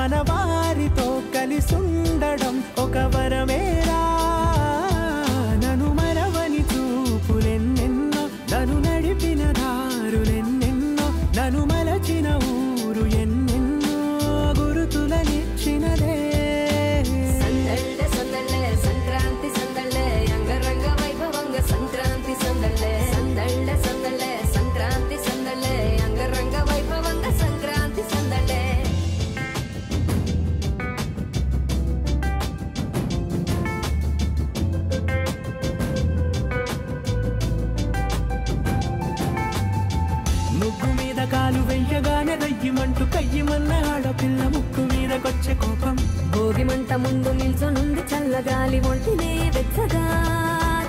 మనవా కయ్యమంటూ కయ్యమన్న ఆడపిల్ల ముక్కు మీదకొచ్చే కోపం. భోగి మంట ముందు నిల్చొనుంది చల్లగాలి ఒంటినే వెచ్చగా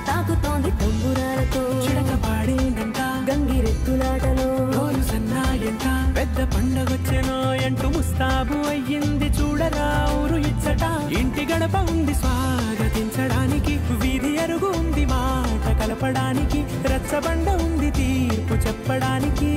తాకుతోంది తంబురాలతో. చిడక పాడిందంట? గంగిరెద్దులాటలో రోజు సన్నాయంట? పెద్ద పండగొచ్చెనో అంటూ ముస్తాబు అయ్యింది చూడరా ఊరు ఇచ్చట. ఇంటి గడప ఉంది స్వాగతించడానికి వీధి అరుగు ఉంది మాట కలపడానికి రచ్చబండ ఉంది తీర్పు చెప్పడానికి.